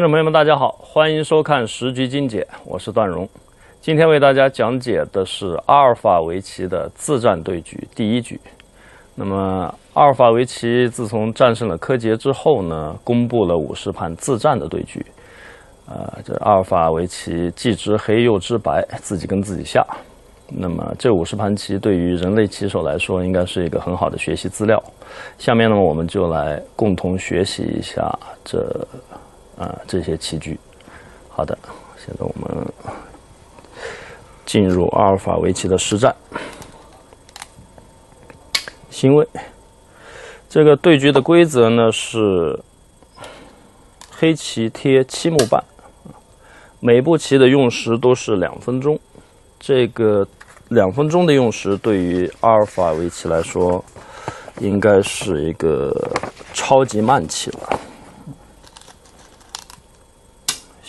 观众朋友们，大家好，欢迎收看《时局精解》，我是段荣。今天为大家讲解的是阿尔法围棋的自战对局第一局。那么，阿尔法围棋自从战胜了柯洁之后呢，公布了五十盘自战的对局。呃，这阿尔法围棋既知黑又知白，自己跟自己下。那么，这五十盘棋对于人类棋手来说，应该是一个很好的学习资料。下面呢，我们就来共同学习一下这。啊，这些棋局，好的，现在我们进入阿尔法围棋的实战。星位，这个对局的规则呢是黑棋贴七目半，每步棋的用时都是两分钟。这个两分钟的用时对于阿尔法围棋来说，应该是一个超级慢棋了。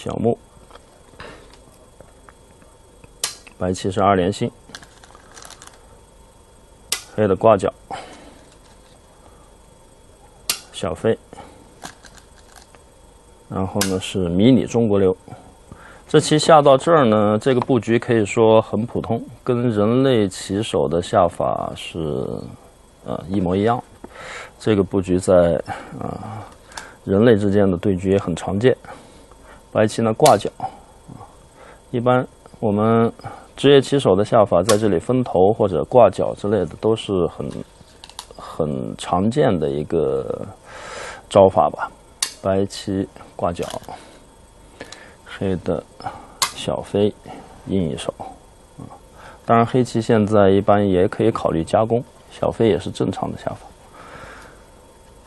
小目，白棋是二连星，黑的挂角，小飞，然后呢是迷你中国流。这棋下到这儿呢，这个布局可以说很普通，跟人类棋手的下法是呃一模一样。这个布局在啊人类之间的对局也很常见。白棋呢挂角，一般我们职业棋手的下法在这里分头或者挂角之类的都是很很常见的一个招法吧。白棋挂角，黑的小飞应一手，当然黑棋现在一般也可以考虑加工，小飞也是正常的下法。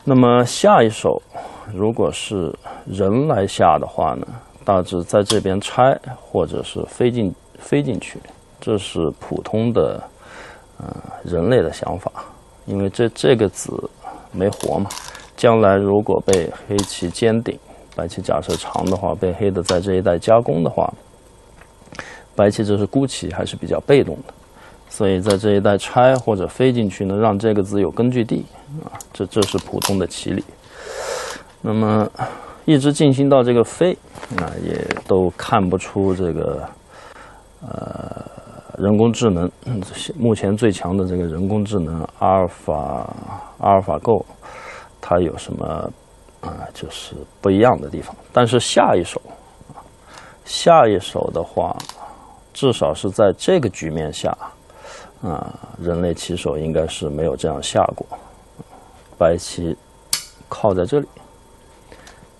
那么下一手。如果是人来下的话呢，大致在这边拆，或者是飞进飞进去，这是普通的，呃，人类的想法。因为这这个子没活嘛，将来如果被黑棋尖顶，白棋假设长的话，被黑的在这一带加攻的话，白棋这是孤棋，还是比较被动的。所以在这一带拆或者飞进去呢，让这个子有根据地啊，这这是普通的棋理。那么，一直进行到这个飞，啊，也都看不出这个，呃，人工智能目前最强的这个人工智能阿尔法阿尔法 Go，它有什么啊，就是不一样的地方。但是下一手，下一手的话，至少是在这个局面下，啊，人类棋手应该是没有这样下过，白棋靠在这里。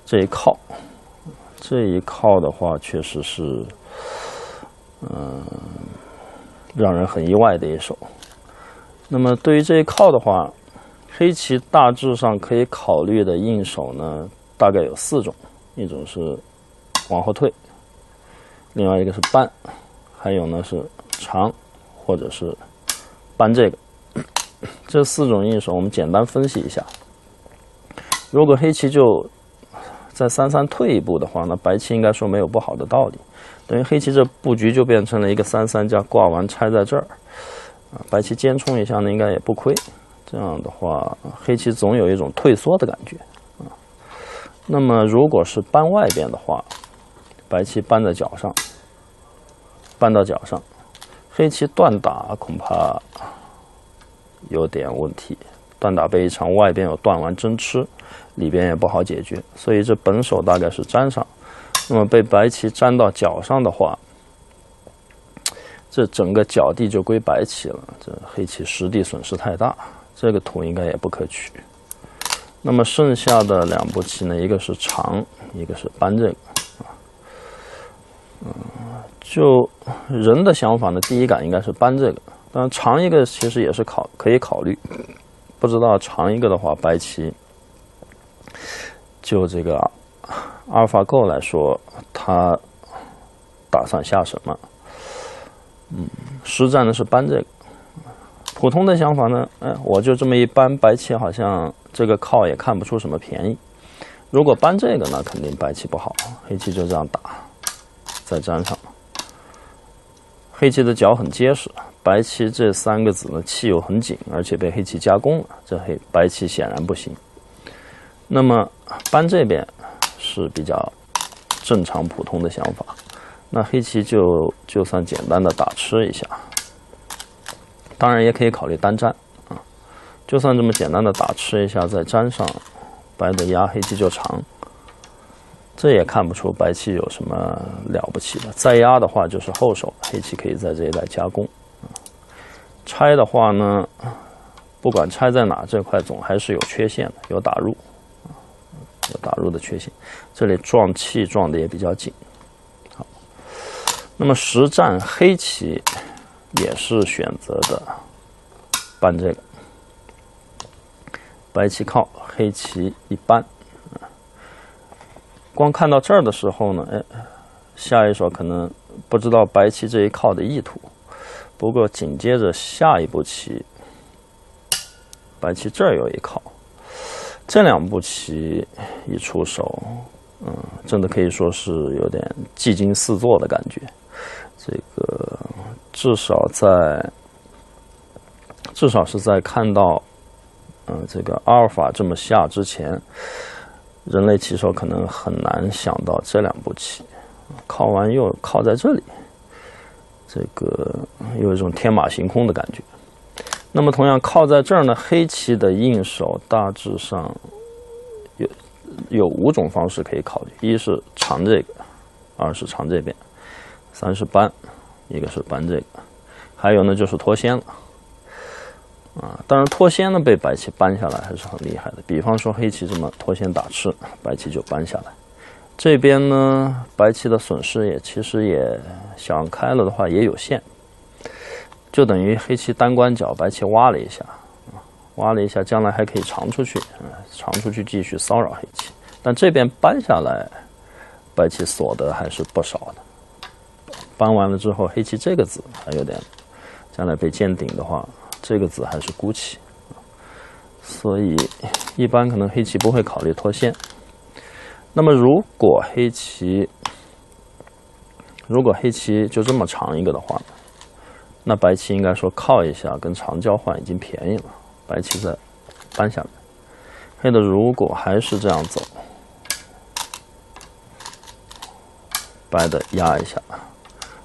这一靠，这一靠的话，确实是，嗯，让人很意外的一手。那么对于这一靠的话，黑棋大致上可以考虑的应手呢，大概有四种：一种是往后退，另外一个是搬，还有呢是长，或者是搬这个。这四种应手，我们简单分析一下。如果黑棋就在三三退一步的话，那白棋应该说没有不好的道理，等于黑棋这布局就变成了一个三三加挂完拆在这儿，啊，白棋尖冲一下呢，应该也不亏。这样的话，黑棋总有一种退缩的感觉，啊，那么如果是搬外边的话，白棋搬在角上，搬到角上，黑棋断打恐怕有点问题，断打被一长，外边有断完针吃。里边也不好解决，所以这本手大概是粘上。那么被白棋粘到脚上的话，这整个脚地就归白棋了。这黑棋实地损失太大，这个图应该也不可取。那么剩下的两步棋呢，一个是长，一个是搬这个。嗯，就人的想法呢，第一感应该是搬这个。当然长一个其实也是考可以考虑。不知道长一个的话，白棋。就这个阿尔法 Go 来说，他打算下什么？嗯，实战的是搬这个。普通的想法呢，哎，我就这么一搬，白棋好像这个靠也看不出什么便宜。如果搬这个呢，肯定白棋不好，黑棋就这样打，再粘上。黑棋的脚很结实，白棋这三个子呢气又很紧，而且被黑棋加攻了，这黑白棋显然不行。那么搬这边是比较正常普通的想法。那黑棋就就算简单的打吃一下，当然也可以考虑单粘啊。就算这么简单的打吃一下，再粘上白的压，黑棋就长。这也看不出白棋有什么了不起的。再压的话就是后手，黑棋可以在这一带加攻。拆的话呢，不管拆在哪，这块总还是有缺陷的，有打入，有打入的缺陷。这里撞气撞的也比较紧。好，那么实战黑棋也是选择的搬这个，白棋靠，黑棋一搬。光看到这儿的时候呢，哎，下一手可能不知道白棋这一靠的意图。不过紧接着下一步棋，白棋这儿有一靠，这两步棋一出手，嗯，真的可以说是有点技惊四座的感觉。这个至少在，至少是在看到，嗯，这个阿尔法这么下之前。人类棋手可能很难想到这两步棋，靠完又靠在这里，这个有一种天马行空的感觉。那么同样靠在这儿呢，黑棋的应手大致上有有五种方式可以考虑：一是长这个，二是长这边，三是搬，一个是搬这个，还有呢就是脱先了。啊，当然脱先呢被白棋搬下来还是很厉害的。比方说黑棋这么脱先打吃，白棋就搬下来。这边呢，白棋的损失也其实也想开了的话也有限，就等于黑棋单关角，白棋挖了一下，挖了一下，将来还可以长出去，长出去继续骚扰黑棋。但这边搬下来，白棋锁的还是不少的。搬完了之后，黑棋这个子还有点，将来被见顶的话。这个子还是孤棋，所以一般可能黑棋不会考虑脱线。那么如果黑棋，如果黑棋就这么长一个的话，那白棋应该说靠一下跟长交换已经便宜了，白棋再搬下来。黑的如果还是这样走，白的压一下。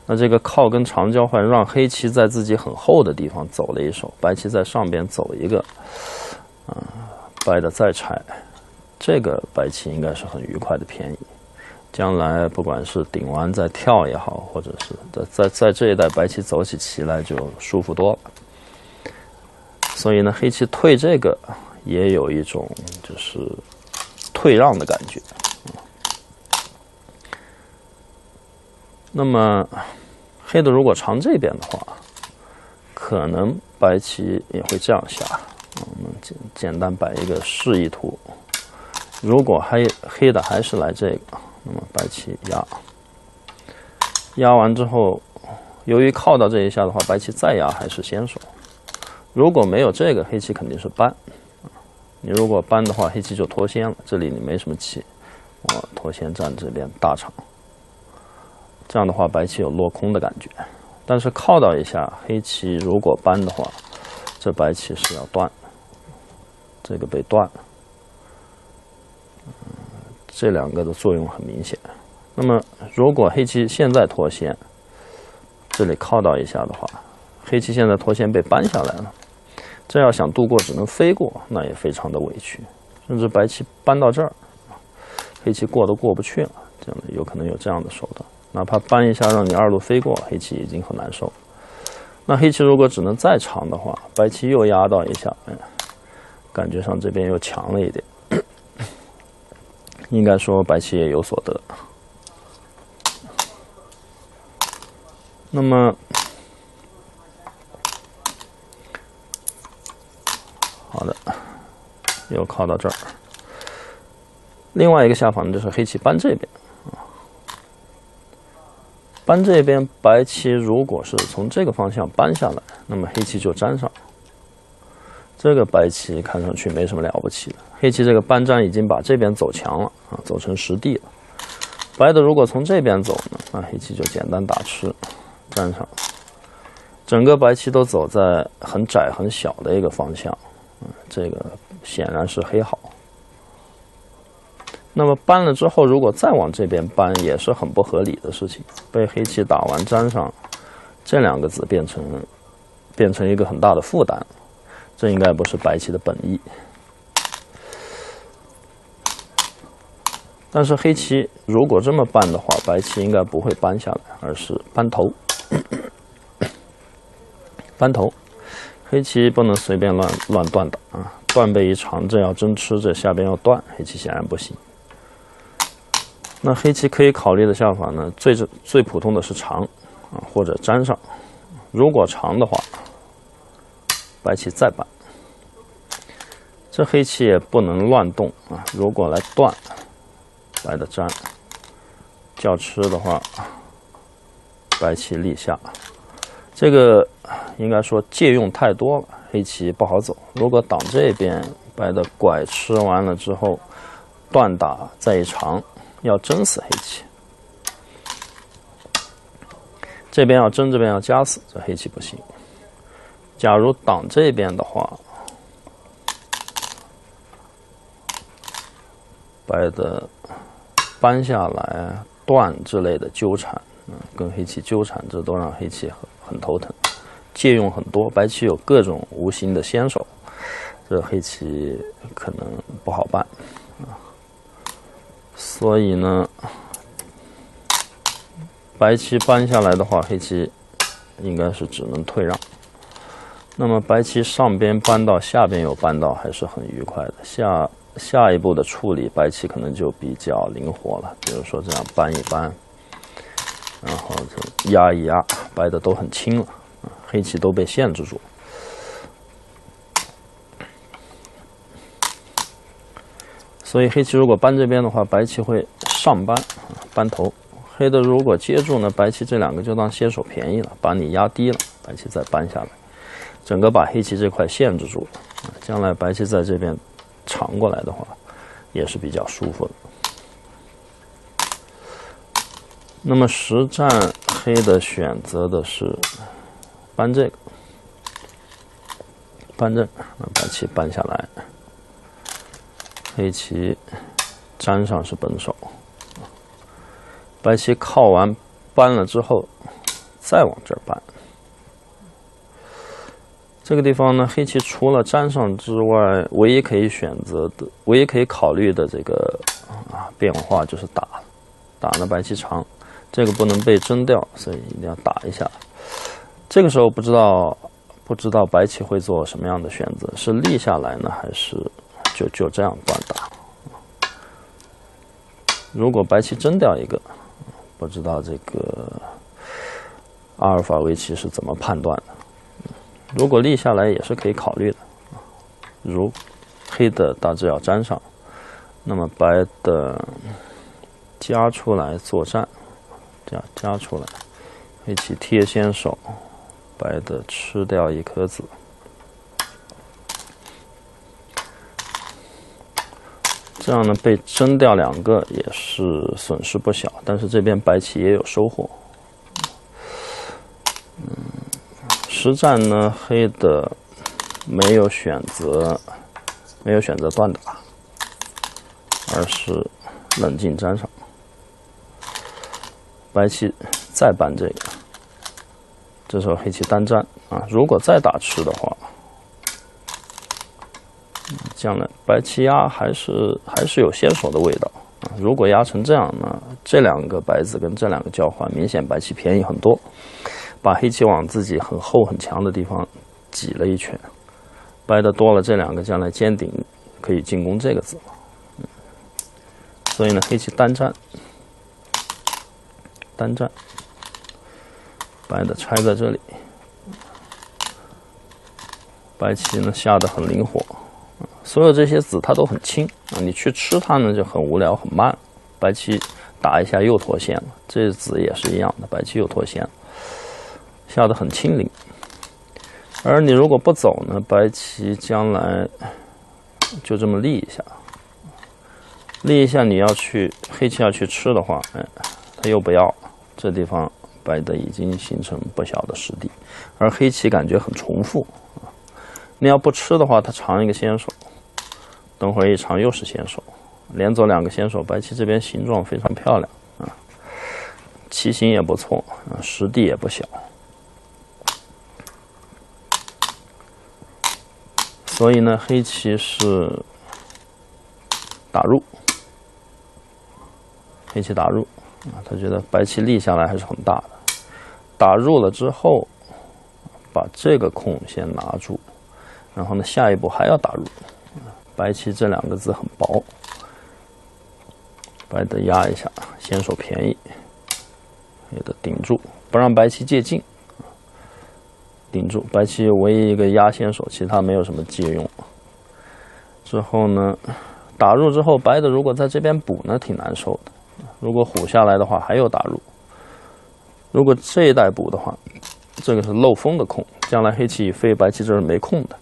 那这个靠跟长交换，让黑棋在自己很厚的地方走了一手，白棋在上边走一个，嗯，白的再拆，这个白棋应该是很愉快的便宜。将来不管是顶完再跳也好，或者是在在在这一带白棋走起棋来就舒服多了。所以呢，黑棋退这个也有一种就是退让的感觉。那么。黑的如果长这边的话，可能白棋也会这样下。我们简简单摆一个示意图。如果黑黑的还是来这个，那么白棋压，压完之后，由于靠到这一下的话，白棋再压还是先手。如果没有这个，黑棋肯定是搬。你如果搬的话，黑棋就脱先了。这里你没什么棋，我脱先站这边大场。这样的话，白棋有落空的感觉，但是靠到一下，黑棋如果搬的话，这白棋是要断，这个被断了，这两个的作用很明显。那么，如果黑棋现在脱先，这里靠到一下的话，黑棋现在脱先被搬下来了，这要想渡过，只能飞过，那也非常的委屈。甚至白棋搬到这儿，黑棋过都过不去了，这样的有可能有这样的手段。哪怕搬一下让你二路飞过，黑棋已经很难受。那黑棋如果只能再长的话，白棋又压到一下，哎，感觉上这边又强了一点。应该说白棋也有所得。那么，好的，又靠到这儿。另外一个下法呢，就是黑棋搬这边。搬这边白棋如果是从这个方向搬下来，那么黑棋就粘上。这个白棋看上去没什么了不起的，黑棋这个搬粘已经把这边走强了啊，走成实地了。白的如果从这边走呢，那黑棋就简单打吃，粘上。整个白棋都走在很窄很小的一个方向，嗯，这个显然是黑好。那么搬了之后，如果再往这边搬，也是很不合理的事情。被黑棋打完粘上，这两个子变成变成一个很大的负担，这应该不是白棋的本意。但是黑棋如果这么办的话，白棋应该不会搬下来，而是搬头。搬头，黑棋不能随便乱乱断打啊！断背一长，这要真吃，这下边要断，黑棋显然不行。那黑棋可以考虑的下法呢？最最普通的是长啊，或者粘上。如果长的话，白棋再搬，这黑棋也不能乱动啊。如果来断。白的粘，叫吃的话，白棋立下，这个应该说借用太多了，黑棋不好走。如果挡这边，白的拐吃完了之后，断打再一长，要争死黑棋。这边要争，这边要夹死，这黑棋不行。假如挡这边的话，白的。搬下来断之类的纠缠，嗯，跟黑棋纠缠，这都让黑棋很很头疼。借用很多，白棋有各种无形的先手，这黑棋可能不好办啊。所以呢，白棋搬下来的话，黑棋应该是只能退让。那么白棋上边扳到下边又扳到，还是很愉快的。下。下一步的处理，白棋可能就比较灵活了。比如说这样扳一扳，然后压一压，白的都很轻了，黑棋都被限制住。所以黑棋如果扳这边的话，白棋会上扳，扳头。黑的如果接住呢，白棋这两个就当先手便宜了，把你压低了，白棋再扳下来，整个把黑棋这块限制住了。将来白棋在这边。长过来的话，也是比较舒服的。那么实战黑的选择的是搬这个，搬这，那白棋搬下来，黑棋粘上是本手，白棋靠完搬了之后，再往这儿搬。这个地方呢，黑棋除了粘上之外，唯一可以选择的、唯一可以考虑的这个啊变化就是打，打呢白棋长，这个不能被争掉，所以一定要打一下。这个时候不知道不知道白棋会做什么样的选择，是立下来呢，还是就就这样断打？如果白棋争掉一个，不知道这个阿尔法围棋是怎么判断的？如果立下来也是可以考虑的，如黑的大致要粘上，那么白的夹出来作战，这样夹出来，黑棋贴先手，白的吃掉一颗子，这样呢被争掉两个也是损失不小，但是这边白棋也有收获。嗯实战呢，黑的没有选择，没有选择断打，而是冷静粘上。白棋再搬这个，这时候黑棋单粘啊。如果再打吃的话，将来白棋压还是还是有先手的味道啊。如果压成这样呢，这两个白子跟这两个交换，明显白棋便宜很多。把黑棋往自己很厚很强的地方挤了一圈，白的多了这两个，将来尖顶可以进攻这个子。所以呢，黑棋单占，单战，白的拆在这里，白棋呢下的很灵活，所有这些子它都很轻啊，你去吃它呢就很无聊很慢。白棋打一下又脱线了，这子也是一样的，白棋又脱线了。下的很轻灵，而你如果不走呢，白棋将来就这么立一下，立一下你要去黑棋要去吃的话，哎，他又不要，这地方白的已经形成不小的实地，而黑棋感觉很重复，你要不吃的话，他长一个先手，等会儿一长又是先手，连走两个先手，白棋这边形状非常漂亮啊，棋形也不错，实地也不小，所以呢，黑棋是打入，黑棋打入啊，他觉得白棋立下来还是很大的，打入了之后，把这个空先拿住，然后呢，下一步还要打入，白棋这两个字很薄。白的压一下，先手便宜，黑的顶住，不让白棋借镜，顶住。白棋唯一一个压先手，其他没有什么借用。之后呢，打入之后，白的如果在这边补呢，挺难受的。如果虎下来的话，还有打入。如果这一带补的话，这个是漏风的空，将来黑棋一飞，白棋这是没空的。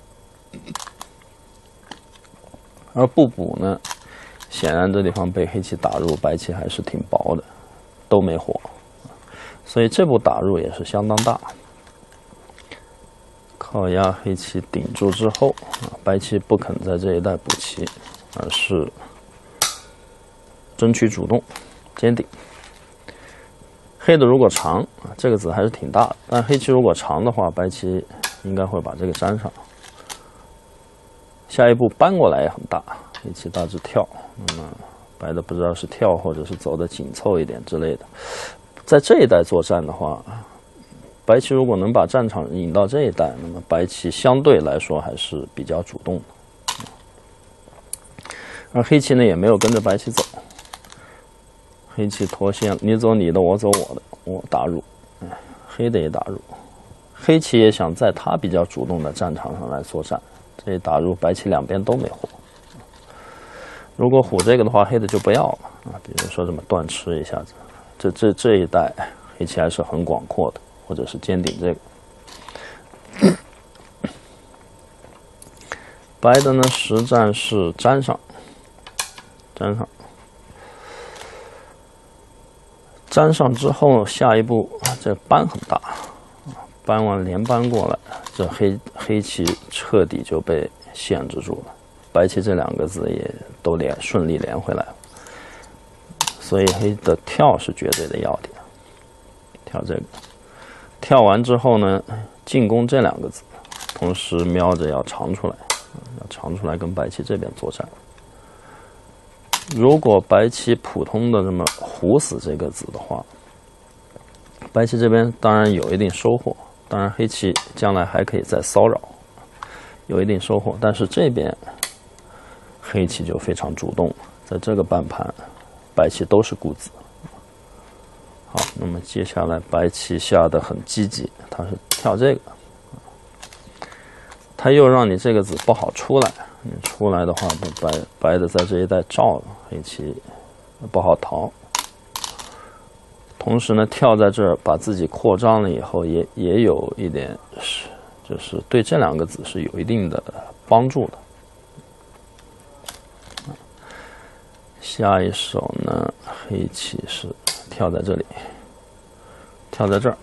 而不补呢？显然这地方被黑棋打入，白棋还是挺薄的，都没活，所以这步打入也是相当大。靠压黑棋顶住之后，白棋不肯在这一带补棋，而是争取主动，坚顶。黑的如果长啊，这个子还是挺大的，但黑棋如果长的话，白棋应该会把这个粘上。下一步搬过来也很大。黑棋大致跳，那么白的不知道是跳或者是走的紧凑一点之类的。在这一带作战的话，白棋如果能把战场引到这一带，那么白棋相对来说还是比较主动的。而黑棋呢也没有跟着白棋走，黑棋脱线，你走你的，我走我的，我打入，黑的也打入，黑棋也想在他比较主动的战场上来作战，这一打入白棋两边都没活。如果虎这个的话，黑的就不要了啊。比如说这么断吃一下子，这这这一带黑棋还是很广阔的，或者是尖顶这个。白的呢，实战是粘上，粘上，粘上之后，下一步这扳很大，扳完连扳过来，这黑黑棋彻底就被限制住了。白棋这两个字也都连顺利连回来，所以黑的跳是绝对的要点。跳这个，跳完之后呢，进攻这两个子，同时瞄着要长出来，要长出来跟白棋这边作战。如果白棋普通的这么虎死这个子的话，白棋这边当然有一定收获，当然黑棋将来还可以再骚扰，有一定收获，但是这边。黑棋就非常主动，在这个半盘，白棋都是孤子。好，那么接下来白棋下的很积极，他是跳这个，他又让你这个子不好出来，你出来的话，白白的在这一带罩了，黑棋不好逃。同时呢，跳在这儿把自己扩张了以后，也也有一点是，就是对这两个子是有一定的帮助的。下一手呢，黑棋是跳在这里，跳在这儿。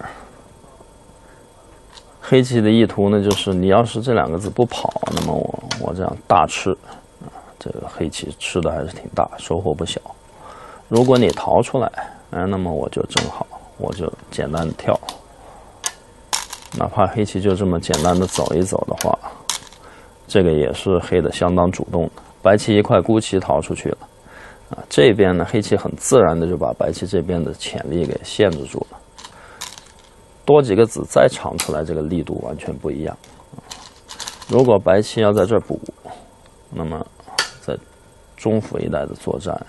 黑棋的意图呢，就是你要是这两个子不跑，那么我我这样大吃啊，这个黑棋吃的还是挺大，收获不小。如果你逃出来，哎，那么我就正好，我就简单的跳，哪怕黑棋就这么简单的走一走的话，这个也是黑的相当主动。白棋一块孤棋逃出去了。啊，这边呢，黑棋很自然的就把白棋这边的潜力给限制住了。多几个子再长出来，这个力度完全不一样。如果白棋要在这补，那么在中府一带的作战，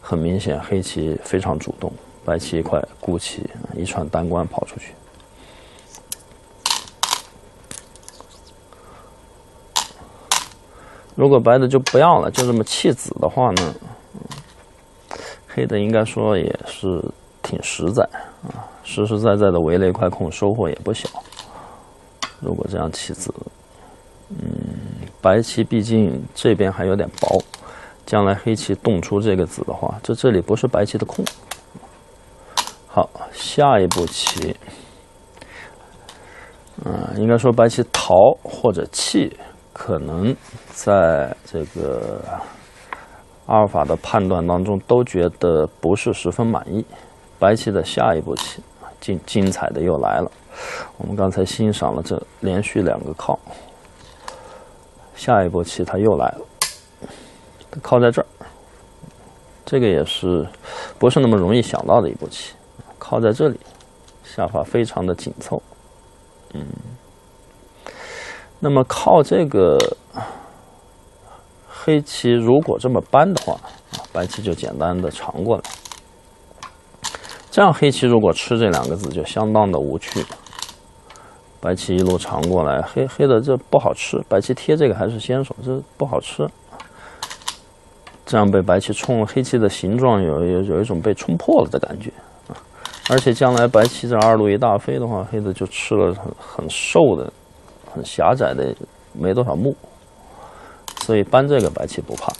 很明显黑棋非常主动，白棋一块孤棋一串单关跑出去。如果白的就不要了，就这么弃子的话呢，黑的应该说也是挺实在啊，实实在在的围了一块空，收获也不小。如果这样弃子，嗯，白棋毕竟这边还有点薄，将来黑棋动出这个子的话，这这里不是白棋的空。好，下一步棋，嗯，应该说白棋逃或者弃。可能在这个阿尔法的判断当中都觉得不是十分满意。白棋的下一步棋，精精彩的又来了。我们刚才欣赏了这连续两个靠，下一步棋它又来了，靠在这儿。这个也是不是那么容易想到的一步棋，靠在这里，下法非常的紧凑。嗯，那么靠这个。黑棋如果这么搬的话，白棋就简单的长过来。这样黑棋如果吃这两个子就相当的无趣。白棋一路长过来，黑黑的这不好吃。白棋贴这个还是先手，这不好吃。这样被白棋冲，黑棋的形状有有有一种被冲破了的感觉。而且将来白棋这二路一大飞的话，黑的就吃了很很瘦的、很狭窄的没多少目。所以搬这个白棋不怕。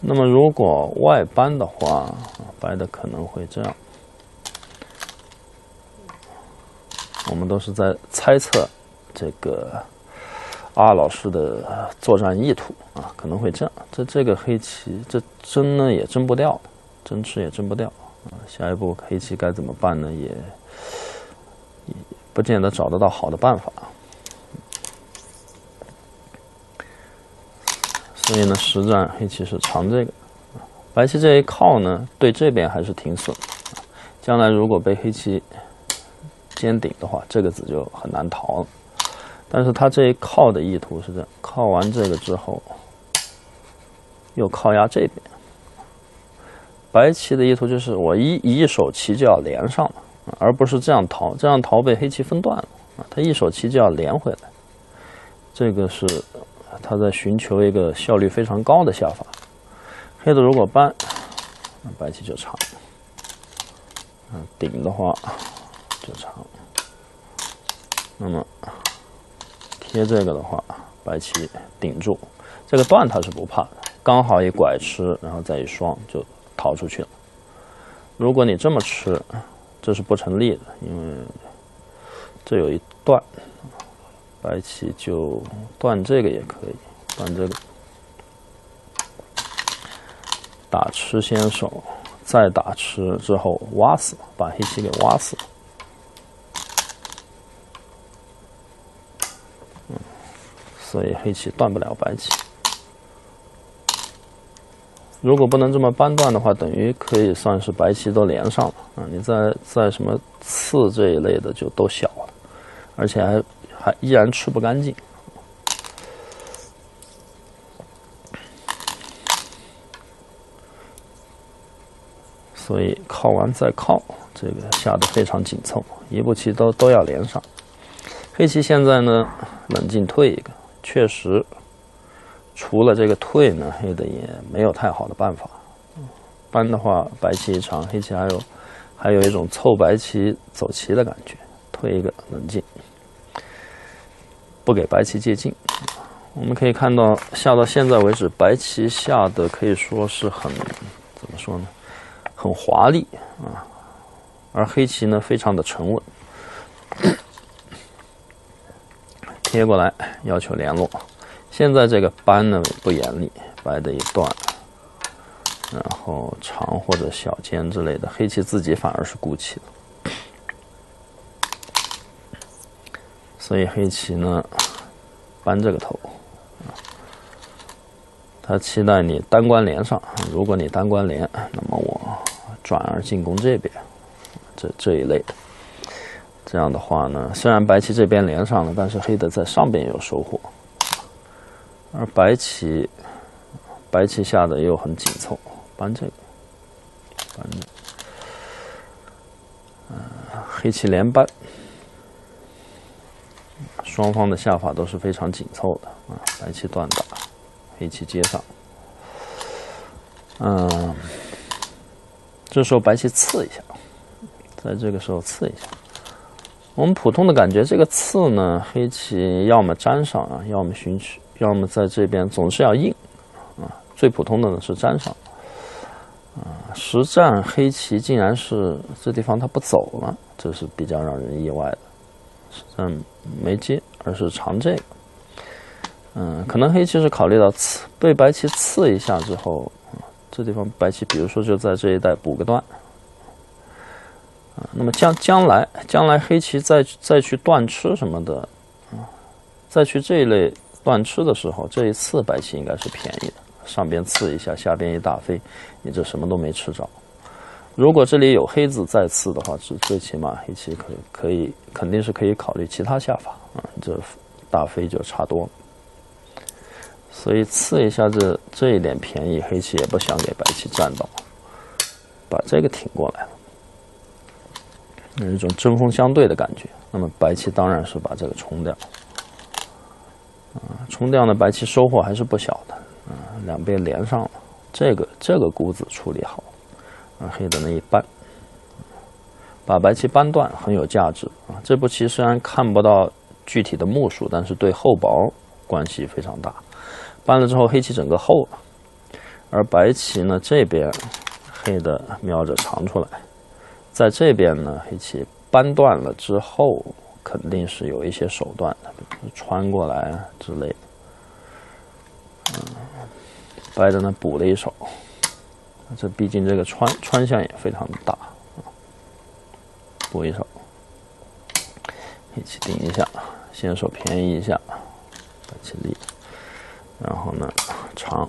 那么如果外搬的话，白的可能会这样。我们都是在猜测这个阿老师的作战意图啊，可能会这样。这这个黑棋，这争呢也争不掉，争吃也争不掉啊。下一步黑棋该怎么办呢？也不见得找得到好的办法。所以呢，实战黑棋是长这个，白棋这一靠呢，对这边还是挺损。将来如果被黑棋尖顶的话，这个子就很难逃了。但是他这一靠的意图是这样：靠完这个之后，又靠压这边。白棋的意图就是我一一手棋就要连上了，而不是这样逃，这样逃被黑棋分断了啊！他一手棋就要连回来，这个是。他在寻求一个效率非常高的下法。黑的如果搬，那白棋就长。嗯，顶的话就长。那么贴这个的话，白棋顶住，这个断他是不怕的，刚好一拐吃，然后再一双就逃出去了。如果你这么吃，这是不成立的，因为这有一段。白棋就断这个也可以，断这个，打吃先手，再打吃之后挖死，把黑棋给挖死。所以黑棋断不了白棋。如果不能这么扳断的话，等于可以算是白棋都连上了啊！你在在什么刺这一类的就都小了，而且还。还依然吃不干净，所以靠完再靠，这个下的非常紧凑，一步棋都都要连上。黑棋现在呢，冷静退一个，确实，除了这个退呢，黑的也没有太好的办法。搬的话，白棋一长，黑棋还有还有一种凑白棋走棋的感觉，退一个冷静。不给白棋借镜，我们可以看到下到现在为止，白棋下的可以说是很怎么说呢？很华丽啊，而黑棋呢非常的沉稳。贴过来要求联络，现在这个扳呢不严厉，白的一段，然后长或者小尖之类的，黑棋自己反而是孤气了。所以黑棋呢，扳这个头，他期待你单关连上。如果你单关连，那么我转而进攻这边，这这一类的。这样的话呢，虽然白棋这边连上了，但是黑的在上边有收获，而白棋白棋下的又很紧凑，扳这个，扳这，嗯，黑棋连扳。双方的下法都是非常紧凑的啊，白棋断打，黑棋接上。嗯，这时候白棋刺一下，在这个时候刺一下。我们普通的感觉，这个刺呢，黑棋要么粘上啊，要么寻取，要么在这边总是要硬啊。最普通的呢是粘上。啊，实战黑棋竟然是这地方他不走了，这是比较让人意外的。实战。没接，而是长这个。嗯，可能黑棋是考虑到刺被白棋刺一下之后，这地方白棋比如说就在这一带补个断，啊，那么将将来将来黑棋再再去断吃什么的，啊，再去这一类断吃的时候，这一次白棋应该是便宜的，上边刺一下，下边一大飞，你这什么都没吃着。如果这里有黑子再刺的话，最最起码黑棋可以可以肯定是可以考虑其他下法啊，这大飞就差多了。所以刺一下这这一点便宜，黑棋也不想给白棋占到，把这个挺过来了，有一种针锋相对的感觉。那么白棋当然是把这个冲掉，啊，冲掉呢，白棋收获还是不小的，啊，两边连上了，这个这个谷子处理好。啊黑的那一半，把白棋扳断很有价值啊！这步棋虽然看不到具体的目数，但是对厚薄关系非常大。扳了之后，黑棋整个厚了，而白棋呢这边黑的瞄着长出来，在这边呢黑棋扳断了之后，肯定是有一些手段的，穿过来啊之类的。嗯，白的呢补了一手。这毕竟这个穿穿向也非常的大，补一手，一起顶一下，先手便宜一下，白棋立，然后呢长，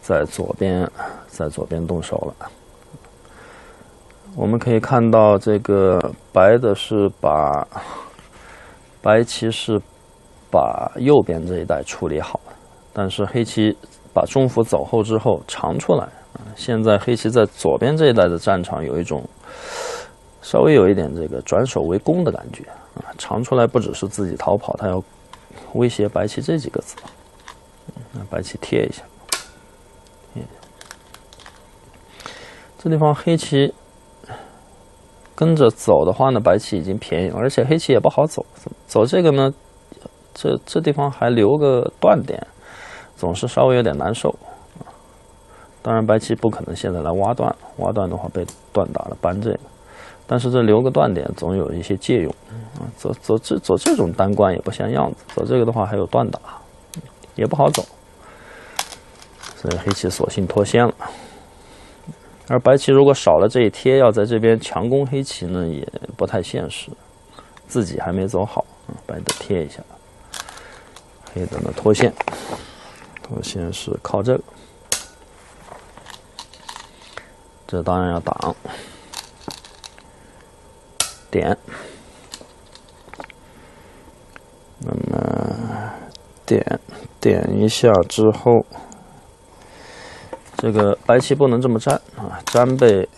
在左边，在左边动手了。我们可以看到，这个白的是把白棋是把右边这一带处理好了，但是黑棋把中府走后之后长出来。现在黑棋在左边这一带的战场有一种稍微有一点这个转守为攻的感觉啊，长出来不只是自己逃跑，他要威胁白棋这几个子。那白棋贴一下，这地方黑棋跟着走的话呢，白棋已经便宜了，而且黑棋也不好走，走这个呢，这这地方还留个断点，总是稍微有点难受。当然，白棋不可能现在来挖断，挖断的话被断打了，搬这个。但是这留个断点，总有一些借用。啊，走走这走这种单关也不像样子，走这个的话还有断打，也不好走。所以黑棋索性脱先了。而白棋如果少了这一贴，要在这边强攻黑棋呢，也不太现实。自己还没走好，白的贴一下，黑的呢脱线，脱线是靠这个。这当然要挡，点，那么点点一下之后，这个白棋不能这么粘三倍，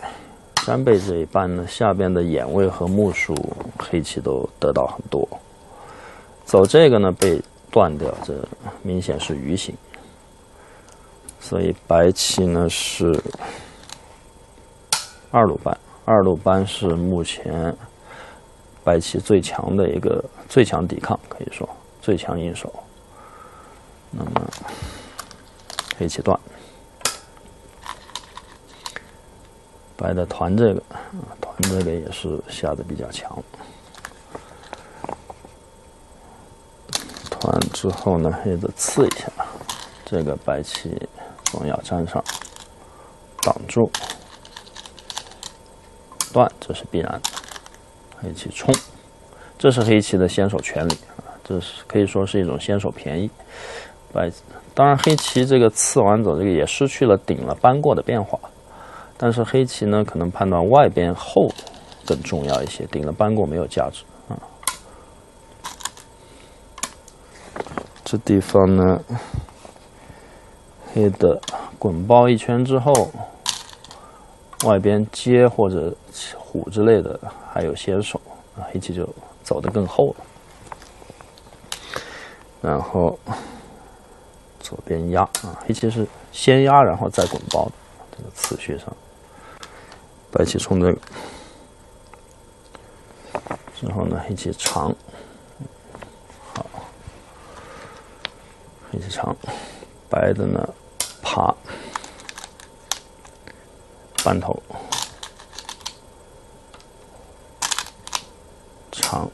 三倍这一半呢，下边的眼位和目数，黑棋都得到很多。走这个呢被断掉，这明显是鱼形，所以白棋呢是。二路扳，二路扳是目前白棋最强的一个最强抵抗，可以说最强应手。那么黑棋断，白的团这个，团这个也是下的比较强。团之后呢，黑的刺一下，这个白棋总要粘上，挡住。断，这是必然的。黑棋冲，这是黑棋的先手权利啊，这是可以说是一种先手便宜。白，当然黑棋这个刺完走，这个也失去了顶了扳过的变化。但是黑棋呢，可能判断外边厚更重要一些，顶了扳过没有价值啊。这地方呢，黑的滚包一圈之后。外边接或者虎之类的，还有先手啊，黑棋就走得更厚了。然后左边压啊，黑棋是先压然后再滚包这个次序上，白棋冲这个，之后呢黑棋长，好，黑棋长，白的呢爬。半头。长，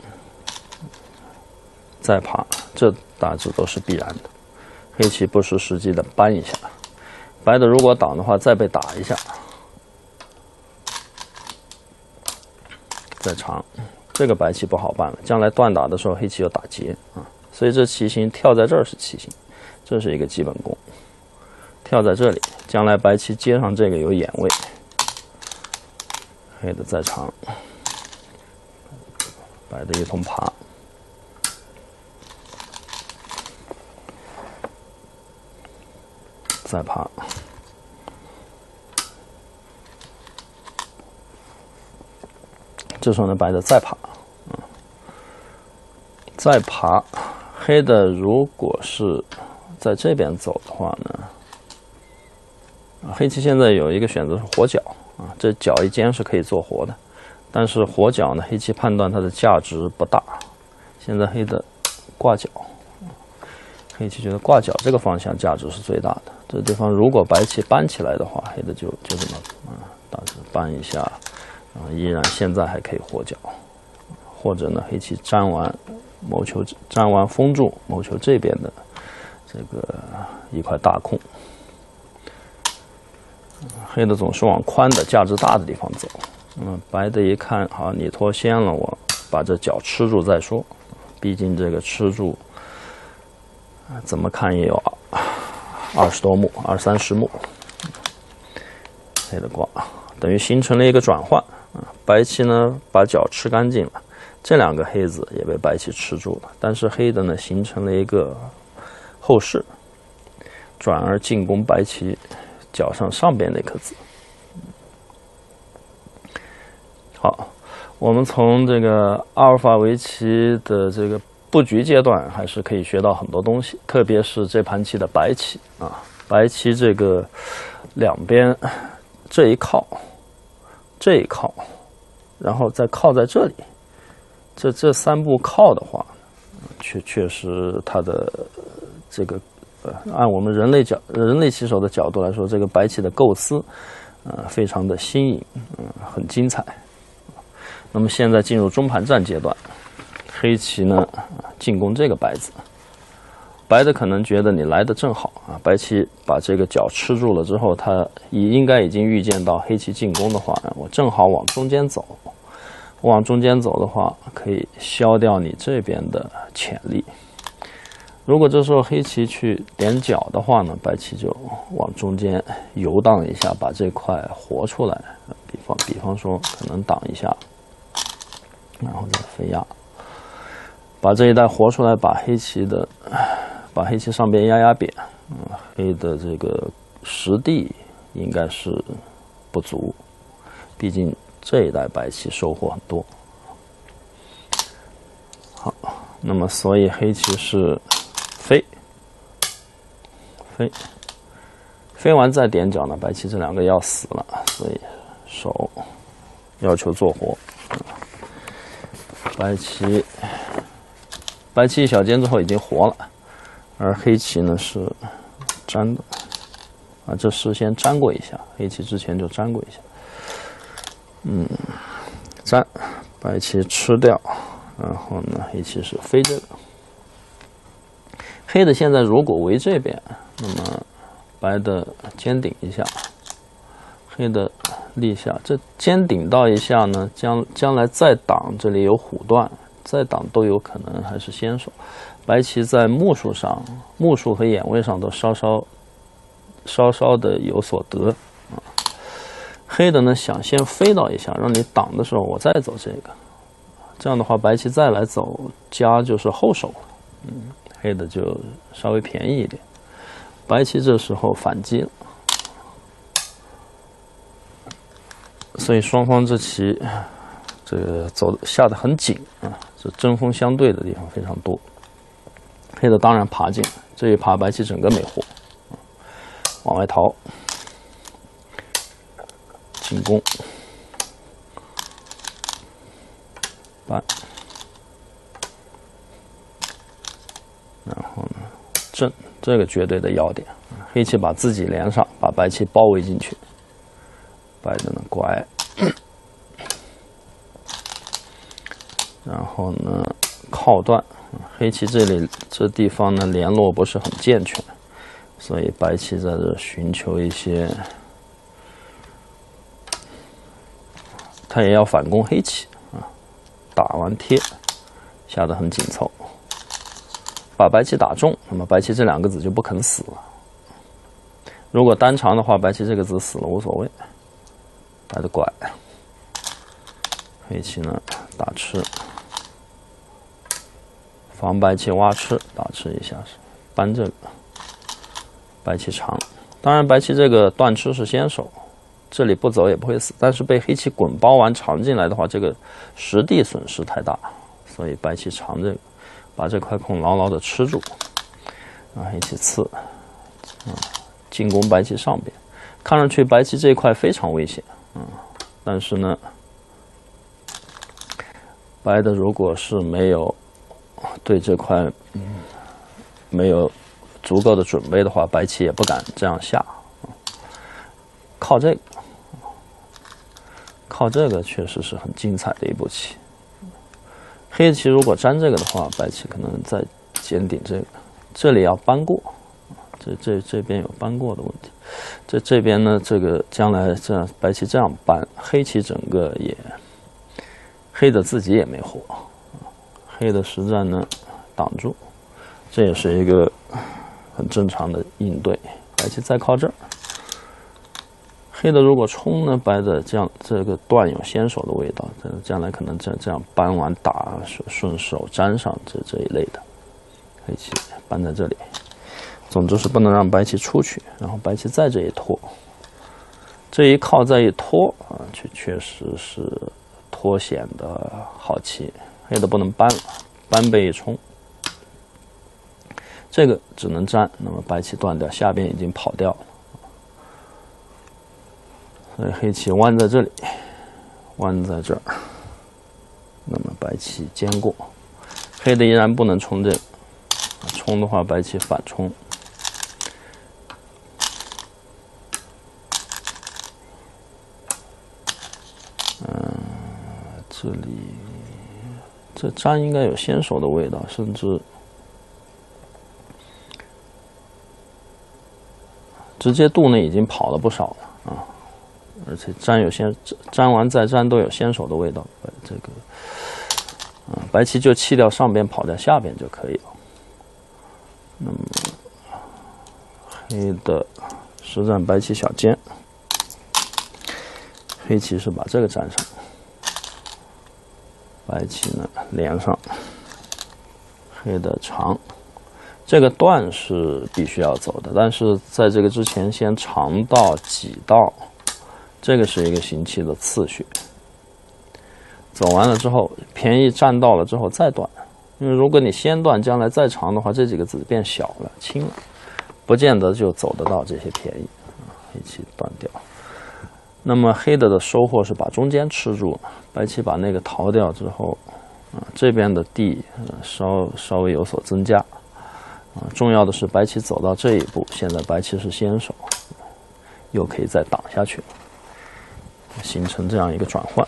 再爬，这大致都是必然的。黑棋不失时机的扳一下，白的如果挡的话，再被打一下，再长，这个白棋不好办了。将来断打的时候，黑棋又打劫啊，所以这棋形跳在这儿是棋形，这是一个基本功。跳在这里，将来白棋接上这个有眼位，黑的再长，白的一通爬。再爬，这时候呢，白的再爬，嗯，再爬，黑的如果是在这边走的话呢，黑棋现在有一个选择是活角啊，这角一尖是可以做活的，但是活角呢，黑棋判断它的价值不大，现在黑的挂角。黑棋觉得挂角这个方向价值是最大的。这地方如果白棋搬起来的话，黑的就就这么啊，大致搬一下，依然现在还可以活角，或者呢，黑棋粘完，谋求粘完封住，谋求这边的这个一块大空。黑的总是往宽的价值大的地方走，嗯，白的一看，好，你脱先了，我把这角吃住再说，毕竟这个吃住。怎么看也有二十多目，二三十目，黑的挂，等于形成了一个转换。白棋呢把角吃干净了，这两个黑子也被白棋吃住了，但是黑的呢形成了一个后势，转而进攻白棋角上上边那颗子。好，我们从这个阿尔法围棋的这个。布局阶段还是可以学到很多东西，特别是这盘棋的白棋啊，白棋这个两边这一靠，这一靠，然后再靠在这里，这这三步靠的话，确确实它的这个呃，按我们人类角人类棋手的角度来说，这个白棋的构思呃非常的新颖，嗯，很精彩。那么现在进入中盘战阶段。黑棋呢，进攻这个白子，白的可能觉得你来的正好啊。白棋把这个角吃住了之后，他已应该已经预见到黑棋进攻的话，我正好往中间走。往中间走的话，可以消掉你这边的潜力。如果这时候黑棋去点角的话呢，白棋就往中间游荡一下，把这块活出来。比方比方说，可能挡一下，然后再飞压。把这一带活出来，把黑棋的，把黑棋上边压压扁，嗯，黑的这个实地应该是不足，毕竟这一代白棋收获很多。好，那么所以黑棋是飞，飞，飞完再点角呢，白棋这两个要死了，所以手要求做活，白棋。白棋一小尖之后已经活了，而黑棋呢是粘的，啊，这事先粘过一下，黑棋之前就粘过一下，嗯，粘，白棋吃掉，然后呢，黑棋是飞这个，黑的现在如果围这边，那么白的尖顶一下，黑的立下，这尖顶到一下呢，将将来再挡，这里有虎断。再挡都有可能还是先手，白棋在目数上、目数和眼位上都稍稍、稍稍的有所得。黑的呢想先飞到一下，让你挡的时候我再走这个，这样的话白棋再来走家就是后手了，嗯，黑的就稍微便宜一点。白棋这时候反击了，所以双方这棋。这个走下的很紧啊，这针锋相对的地方非常多。黑的当然爬进，这一爬白棋整个没活，往外逃，进攻，搬，然后呢，正这个绝对的要点，黑棋把自己连上，把白棋包围进去，白的呢乖。然后呢，靠断，黑棋这里这地方呢联络不是很健全，所以白棋在这寻求一些，他也要反攻黑棋啊，打完贴，下得很紧凑，把白棋打中，那么白棋这两个子就不肯死了。如果单长的话，白棋这个子死了无所谓，白的拐，黑棋呢打吃。防白棋挖吃，打吃一下是搬这个，白棋长。当然，白棋这个断吃是先手，这里不走也不会死。但是被黑棋滚包完长进来的话，这个实地损失太大，所以白棋长这个，把这块空牢牢的吃住。让黑棋刺，啊，进攻白棋上边，看上去白棋这一块非常危险，嗯，但是呢，白的如果是没有。对这块没有足够的准备的话，白棋也不敢这样下。靠这个，靠这个确实是很精彩的一步棋。黑棋如果粘这个的话，白棋可能再尖顶这个，这里要搬过。这这这边有搬过的问题。这这边呢，这个将来这样白棋这样搬，黑棋整个也黑的自己也没活。黑的实战呢，挡住，这也是一个很正常的应对。白棋再靠这儿，黑的如果冲呢，白的这样这个断有先手的味道，这将来可能这这样搬完打顺顺手粘上这这一类的。黑棋搬在这里，总之是不能让白棋出去。然后白棋再这一拖，这一靠再一拖啊，确确实是脱险的好棋。黑的不能搬了，搬被一冲，这个只能粘。那么白棋断掉，下边已经跑掉，所以黑棋弯在这里，弯在这儿。那么白棋尖过，黑的依然不能冲这，冲的话白棋反冲。嗯，这里。这粘应该有先手的味道，甚至直接度呢已经跑了不少了啊！而且粘有先粘完再粘都有先手的味道。这个啊，白棋就弃掉上边，跑在下边就可以了。那么黑的实战白棋小尖，黑棋是把这个粘上。白棋呢连上，黑的长，这个段是必须要走的，但是在这个之前先长到几道，这个是一个行棋的次序。走完了之后，便宜占到了之后再断，因为如果你先断，将来再长的话，这几个子变小了、轻了，不见得就走得到这些便宜。黑棋断掉。那么黑的的收获是把中间吃住，白棋把那个逃掉之后，啊，这边的地稍稍微有所增加，啊，重要的是白棋走到这一步，现在白棋是先手，又可以再挡下去，形成这样一个转换。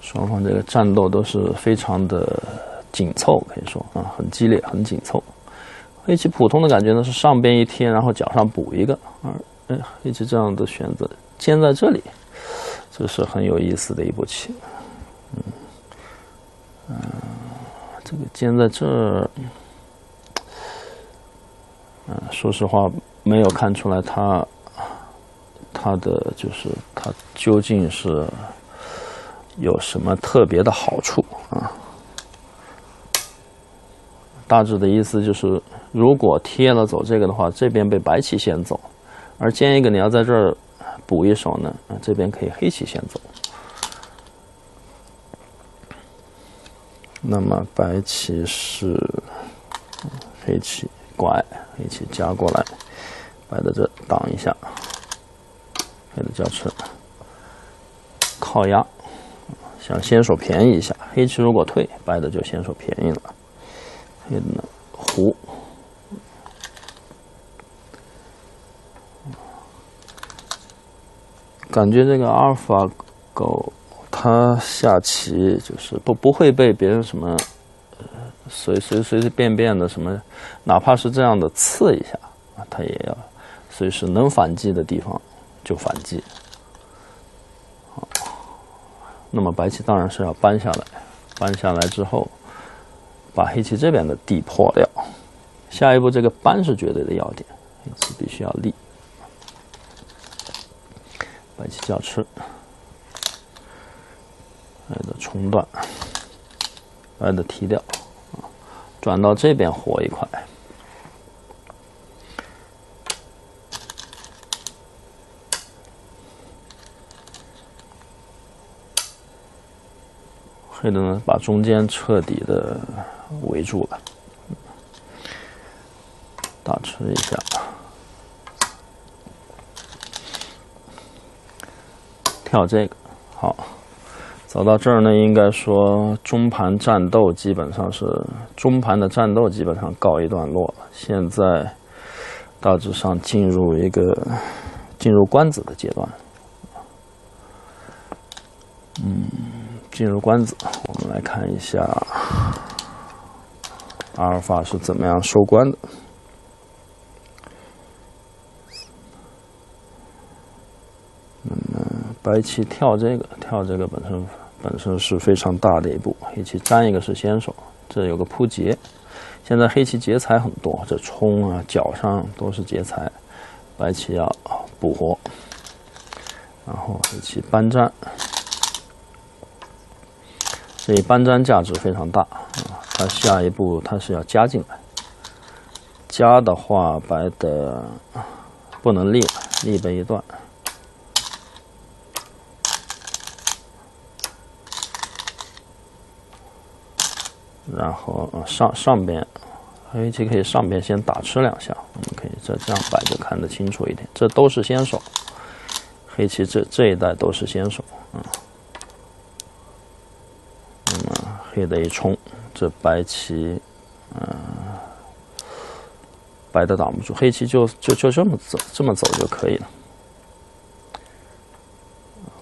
双方这个战斗都是非常的紧凑，可以说啊，很激烈，很紧凑。黑棋普通的感觉呢是上边一贴，然后脚上补一个，而。哎，黑棋这样的选择，尖在这里，这是很有意思的一步棋。嗯，嗯，这个尖在这儿，嗯，说实话没有看出来它，它的就是它究竟是有什么特别的好处啊？大致的意思就是，如果贴了走这个的话，这边被白棋先走。而尖一个，你要在这儿补一手呢，啊，这边可以黑棋先走。那么白棋是黑棋拐，黑棋夹过来，白的这挡一下，黑的叫吃，靠压，想先手便宜一下。黑棋如果退，白的就先手便宜了。黑的呢，胡。感觉这个阿尔法狗，它下棋就是不不会被别人什么随随随随便便的什么，哪怕是这样的刺一下啊，他也要随时能反击的地方就反击。那么白棋当然是要搬下来，搬下来之后，把黑棋这边的地破掉。下一步这个搬是绝对的要点，黑棋必须要立。白棋叫吃，来的冲断，白的提掉。转到这边活一块，黑的呢把中间彻底的围住了，大吃一下，跳这个好。走到这儿呢，应该说中盘战斗基本上是中盘的战斗基本上告一段落了。现在大致上进入一个进入官子的阶段。嗯，进入关子，我们来看一下阿尔法是怎么样收官的。那么白棋跳这个，跳这个本身。本身是非常大的一步，黑棋粘一个是先手，这有个扑劫。现在黑棋劫财很多，这冲啊、角上都是劫财，白棋要补活。然后黑棋搬粘，所以搬粘价值非常大啊。它下一步它是要加进来，加的话白的不能立了，立被一断。然后上上边，黑棋可以上边先打吃两下，我们可以这这样摆着看得清楚一点。这都是先手，黑棋这这一带都是先手，嗯。那么黑的一冲，这白棋，嗯，白的挡不住，黑棋就就就这么走，这么走就可以了。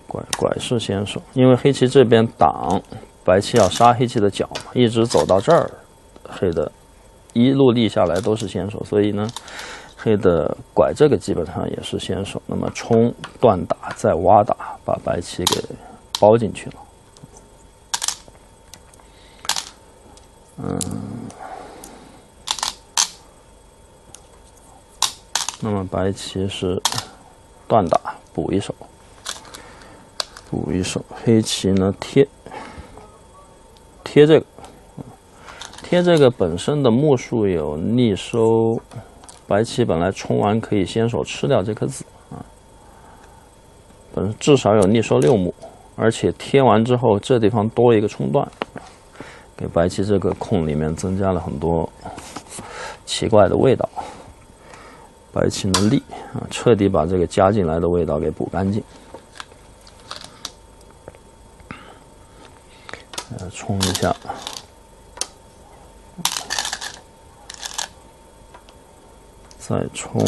拐拐是先手，因为黑棋这边挡。白棋要杀黑棋的角嘛，一直走到这儿，黑的一路立下来都是先手，所以呢，黑的拐这个基本上也是先手。那么冲断打再挖打，把白棋给包进去了。嗯，那么白棋是断打补一手，补一手，黑棋呢贴。贴这个，贴这个本身的目数有逆收，白棋本来冲完可以先手吃掉这颗子啊，本至少有逆收六目，而且贴完之后这地方多一个冲断，给白棋这个空里面增加了很多奇怪的味道。白棋能立啊，彻底把这个加进来的味道给补干净。冲一下，再冲，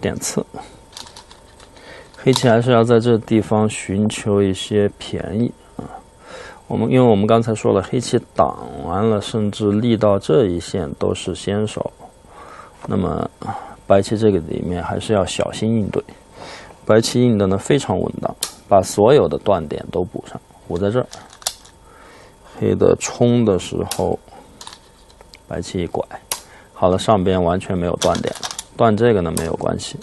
点刺。黑棋还是要在这地方寻求一些便宜啊。我们因为我们刚才说了，黑棋挡完了，甚至立到这一线都是先手，那么白棋这个里面还是要小心应对。白棋应的呢非常稳当，把所有的断点都补上，补在这儿。黑的冲的时候，白棋一拐，好了，上边完全没有断点，断这个呢没有关系。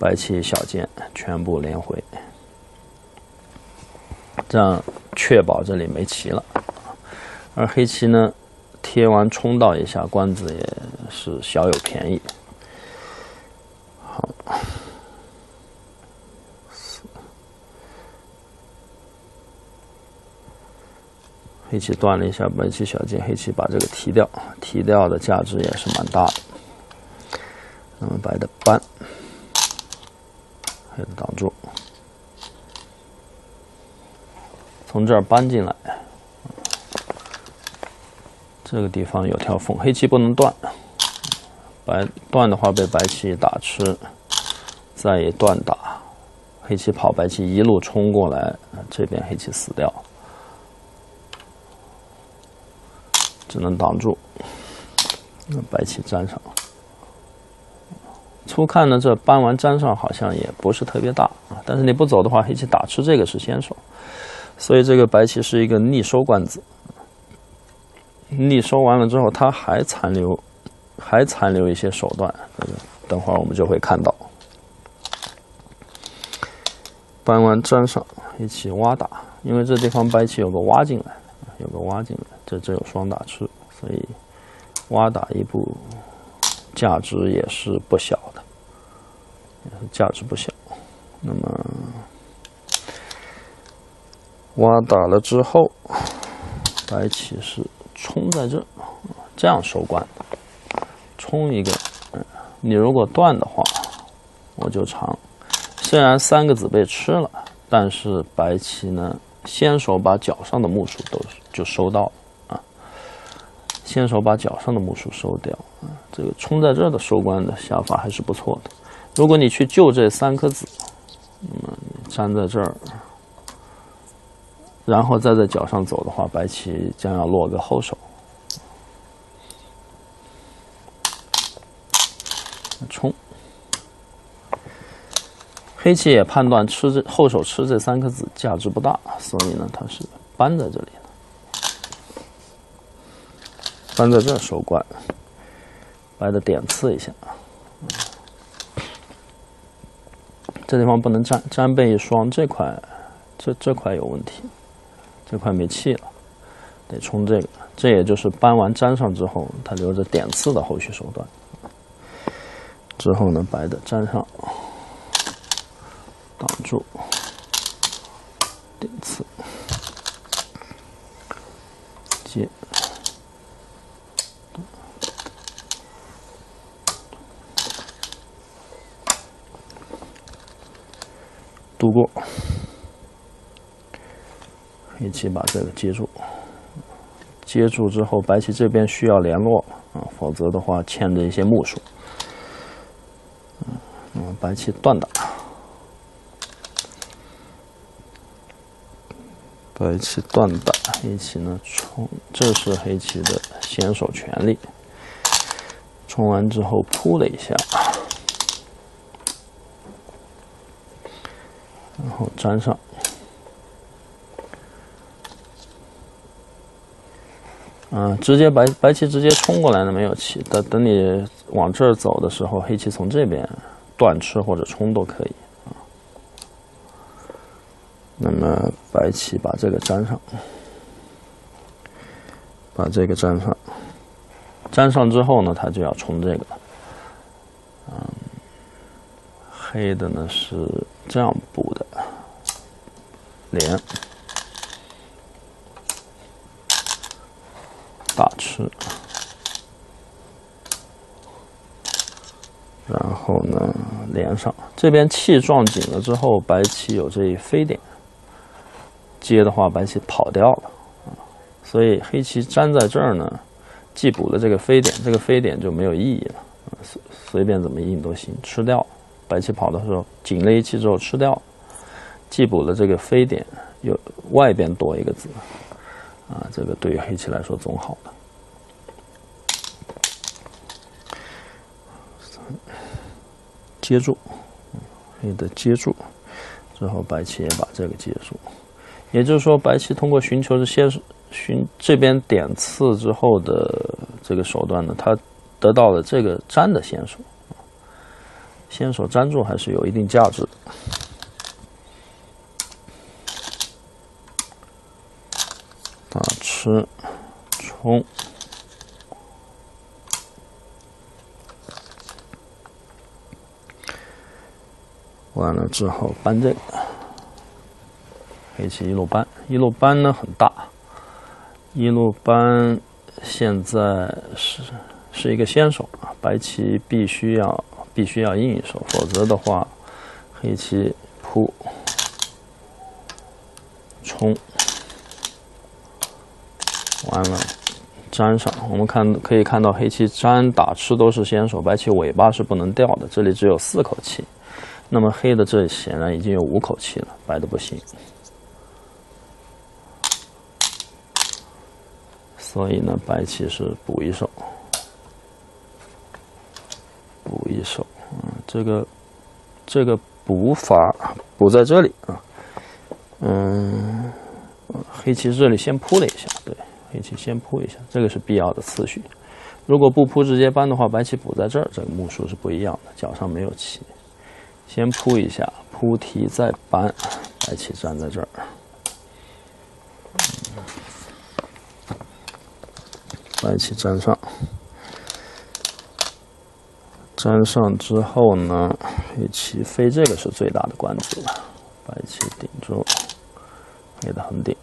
白棋小尖全部连回，这样确保这里没棋了。而黑棋呢，贴完冲到一下，官子也是小有便宜。好。黑棋断了一下，白棋小尖，黑棋把这个提掉，提掉的价值也是蛮大的。那么白的搬，黑的挡住，从这儿搬进来，这个地方有条缝，黑棋不能断，白断的话被白棋打吃，再一断打，黑棋跑，白棋一路冲过来，这边黑棋死掉，只能挡住。那白棋粘上，初看呢，这搬完粘上好像也不是特别大啊。但是你不走的话，黑棋打吃这个是先手，所以这个白棋是一个逆收官子。逆收完了之后，它还残留，还残留一些手段。等会儿我们就会看到，搬完粘上，一起挖打，因为这地方白棋有个挖进来，有个挖进来，这只有双打吃，所以挖打一步，价值也是不小的，价值不小。那么挖打了之后，白棋是。冲在这，这样收官，冲一个，你如果断的话，我就长。虽然三个子被吃了，但是白棋呢，先手把脚上的目数都就收到了啊。先手把脚上的目数收掉，这个冲在这的收官的下法还是不错的。如果你去救这三颗子，那么粘在这儿。然后再在脚上走的话，白棋将要落个后手。冲，黑棋也判断吃这后手吃这三颗子价值不大，所以呢，他是搬在这里的，搬在这收官，白的点刺一下，这地方不能粘，粘背一双，这块，这这块有问题。这块没气了，得冲这个。这也就是搬完粘上之后，它留着点刺的后续手段。之后呢，白的粘上，挡住，点刺，接，度过。一起把这个接住，接住之后，白棋这边需要联络啊，否则的话欠着一些目数。嗯，白棋断打，白棋断打，黑棋呢冲，这是黑棋的先手权利。冲完之后扑了一下，然后粘上。嗯，直接白白棋直接冲过来呢，没有气。等等你往这儿走的时候，黑棋从这边断吃或者冲都可以。那么白棋把这个粘上，把这个粘上，粘上之后呢，他就要冲这个。嗯，黑的呢是这样补，连。大吃，然后呢连上，这边气撞紧了之后，白棋有这一飞点，接的话白棋跑掉了，所以黑棋粘在这儿呢，既补了这个飞点，这个飞点就没有意义了，随随便怎么应都行，吃掉。白棋跑的时候紧了一气之后吃掉，既补了这个飞点，又外边多一个子。啊，这个对于黑棋来说总好的，接住，黑的接住，之后白棋也把这个接住，也就是说，白棋通过寻求是先寻这边点刺之后的这个手段呢，他得到了这个粘的先手，先手粘住还是有一定价值的。打吃冲，完了之后搬这个，黑棋一路搬，一路搬呢很大，一路搬现在是是一个先手啊，白棋必须要必须要应一手，否则的话，黑棋扑冲。完了，粘上。我们看可以看到，黑棋粘打吃都是先手，白棋尾巴是不能掉的。这里只有四口气，那么黑的这里显然已经有五口气了，白的不行。所以呢，白棋是补一手，补一手。嗯，这个这个补法补在这里啊。嗯，黑棋这里先铺了一下，对，黑棋先铺一下，这个是必要的次序。如果不铺直接搬的话，白棋补在这儿，这个目数是不一样的，脚上没有棋。先铺一下，铺提再搬，白棋站在这儿。白棋粘上，粘上之后呢，黑棋飞这个是最大的关注了。白棋顶住，黑的横顶，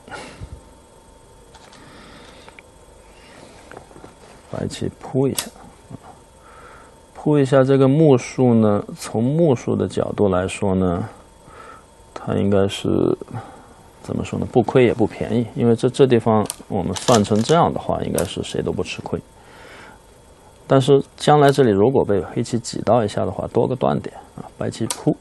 白棋扑一下，扑一下这个目数呢？从目数的角度来说呢，它应该是。怎么说呢？不亏也不便宜，因为这这地方我们算成这样的话，应该是谁都不吃亏。但是将来这里如果被黑棋挤到一下的话，多个断点啊，白棋扑，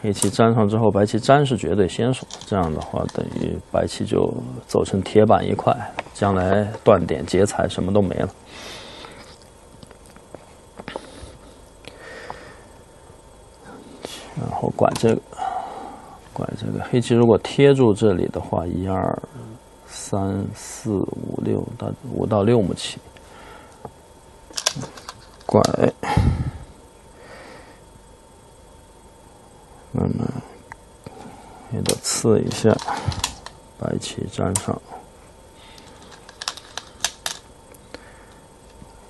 黑棋粘上之后，白棋粘是绝对先手，这样的话等于白棋就走成铁板一块，将来断点劫财什么都没了。然后拐这个。拐这个黑棋如果贴住这里的话，一二三四五六到五到六目棋，拐，那么给它刺一下，白棋粘上，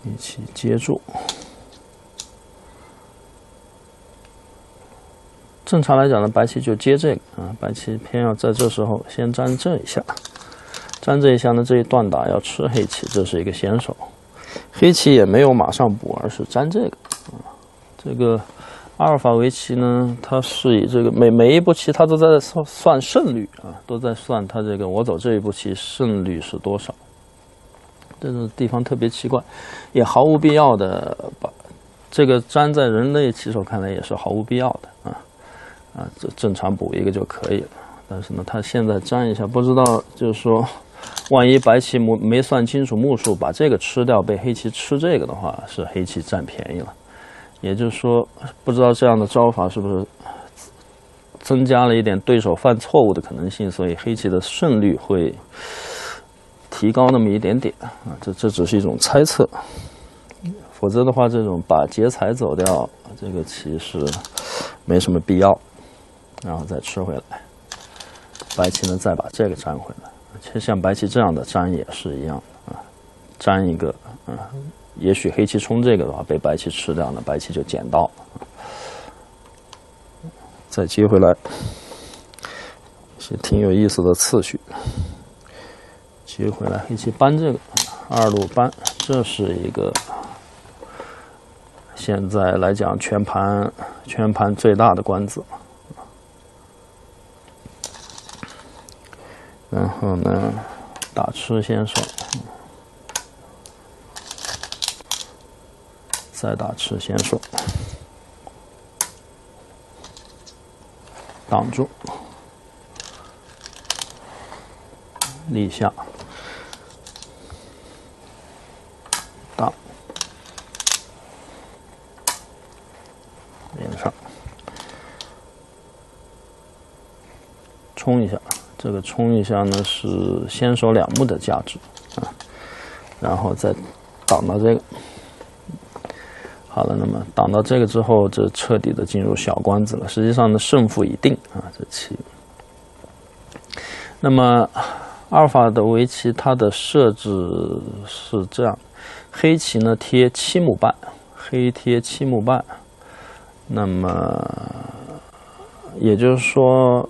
一起接住。正常来讲呢，白棋就接这个啊，白棋偏要在这时候先粘这一下，粘这一下呢，这一段打要吃黑棋，这是一个先手。黑棋也没有马上补，而是粘这个啊。这个阿尔法围棋呢，它是以这个每每一步棋，它都在算算胜率啊，都在算它这个我走这一步棋胜率是多少。这种地方特别奇怪，也毫无必要的把这个粘在人类棋手看来也是毫无必要的啊。啊，这正常补一个就可以了。但是呢，他现在粘一下，不知道就是说，万一白棋没没算清楚目数，把这个吃掉，被黑棋吃这个的话，是黑棋占便宜了。也就是说，不知道这样的招法是不是增加了一点对手犯错误的可能性，所以黑棋的胜率会提高那么一点点啊。这这只是一种猜测，否则的话，这种把劫财走掉，这个棋是没什么必要。然后再吃回来，白棋能再把这个粘回来。其实像白棋这样的粘也是一样的啊，粘一个，嗯，也许黑棋冲这个的话被白棋吃掉了，白棋就捡到。再接回来，是挺有意思的次序。接回来，黑棋搬这个，二路搬，这是一个现在来讲全盘全盘最大的关子。然后呢，打吃先手，再打吃先手，挡住，立下，挡，连上，冲一下。这个冲一下呢，是先手两目的价值啊，然后再挡到这个，好了，那么挡到这个之后，这彻底的进入小关子了。实际上呢，胜负已定啊，这棋。那么阿尔法的围棋，它的设置是这样：黑棋呢贴七目半，黑贴七目半，那么也就是说。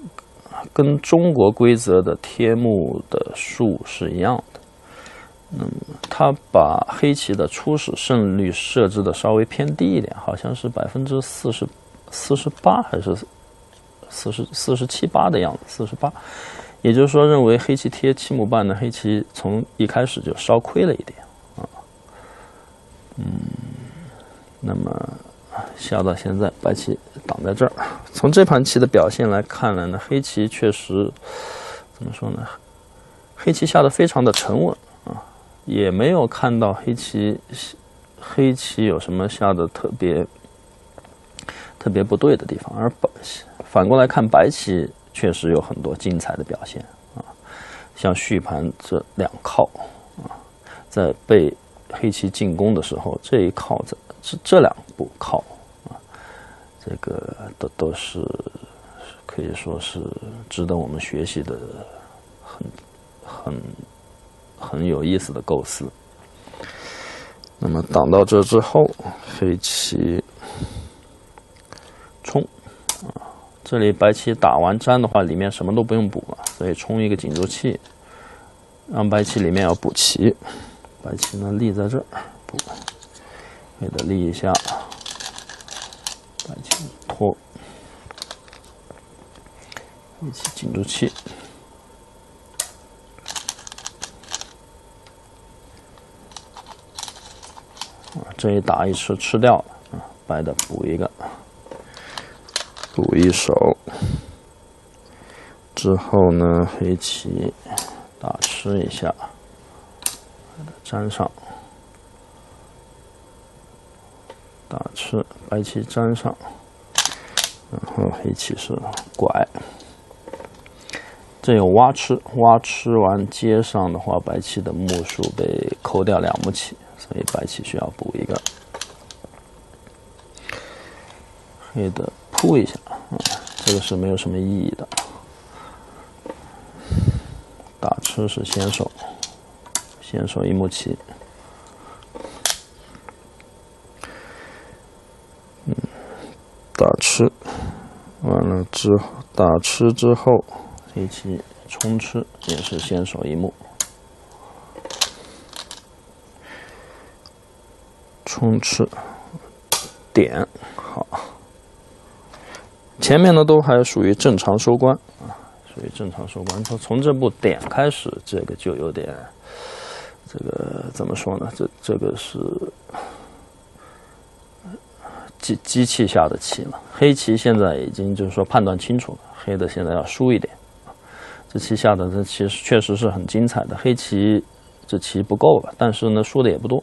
跟中国规则的贴目的数是一样的，嗯他把黑棋的初始胜率设置的稍微偏低一点，好像是百分之四十四十八还是四十四十七八的样子，四十八，也就是说认为黑棋贴七目半的黑棋从一开始就稍亏了一点啊，嗯，那么下到现在，白棋挡在这儿。从这盘棋的表现来看来呢，黑棋确实怎么说呢？黑棋下的非常的沉稳，也没有看到黑棋黑棋有什么下的特别特别不对的地方。而白反过来看，白棋确实有很多精彩的表现啊，像续盘这两靠啊，在被黑棋进攻的时候，这一靠这这这两步靠啊。这个都都是可以说是值得我们学习的，很很很有意思的构思。那么挡到这之后，黑棋冲啊，这里白棋打完粘的话，里面什么都不用补了，所以冲一个紧住气，让白棋里面要补棋。白棋呢立在这儿补，给它立一下。白棋拖，一起紧住气，这一打一吃吃掉，啊，白的补一个，补一手，之后呢，黑棋打吃一下，把它粘上。打吃，白棋粘上，然后黑棋是拐，这有挖吃，挖吃完接上的话，白棋的目数被扣掉两目棋，所以白棋需要补一个。黑的扑一下，嗯，这个是没有什么意义的。打吃是先手，先手一目棋。打吃，完了之后打吃之后，黑棋冲吃也是先手一目，冲刺点好，前面的都还属于正常收官啊，属于正常收官。从从这步点开始，这个就有点，这个怎么说呢？这这个是。机机器下的棋嘛，黑棋现在已经就是说判断清楚了，黑的现在要输一点，这棋下的这其实确实是很精彩的，黑棋这棋不够了，但是呢输的也不多，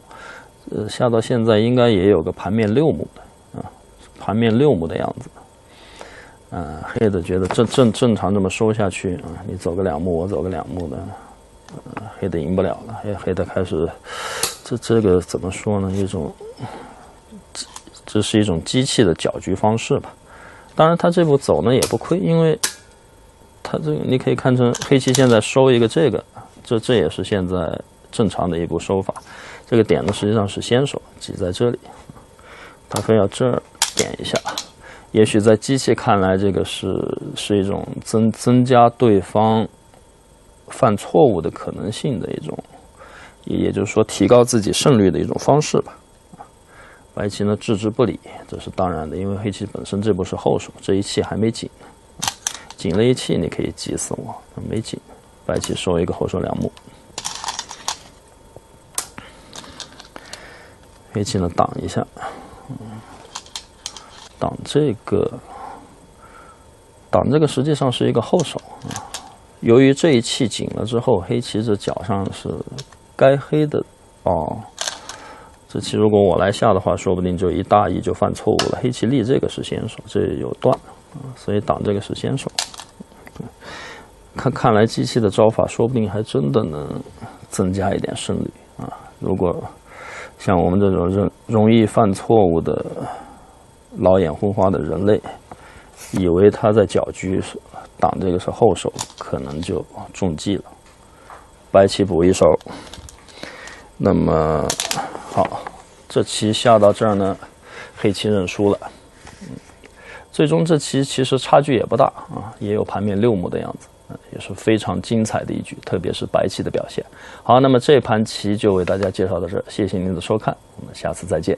呃下到现在应该也有个盘面六目的啊，盘面六目的样子，啊，黑的觉得正正正常这么收下去啊，你走个两目我走个两目的，呃黑的赢不了了，黑黑的开始，这这个怎么说呢？一种。这是一种机器的搅局方式吧，当然他这步走呢也不亏，因为他这个你可以看成黑棋现在收一个这个，这这也是现在正常的一步收法。这个点呢实际上是先手挤在这里，他非要这儿点一下，也许在机器看来这个是是一种增增加对方犯错误的可能性的一种，也就是说提高自己胜率的一种方式吧。白棋呢置之不理，这是当然的，因为黑棋本身这步是后手，这一气还没紧，紧了一气你可以急死我，没紧，白棋收一个后手两目，黑棋呢挡一下，挡这个，挡这个实际上是一个后手啊，由于这一气紧了之后，黑棋这脚上是该黑的哦。这棋如果我来下的话，说不定就一大意就犯错误了。黑棋立这个是先手，这有断，所以挡这个是先手。看看来机器的招法，说不定还真的能增加一点胜率啊。如果像我们这种容容易犯错误的老眼昏花的人类，以为他在搅局，挡这个是后手，可能就中计了。白棋补一手，那么。好，这棋下到这儿呢，黑棋认输了。最终这棋其实差距也不大啊，也有盘面六目的样子，也是非常精彩的一局，特别是白棋的表现。好，那么这盘棋就为大家介绍到这，谢谢您的收看，我们下次再见。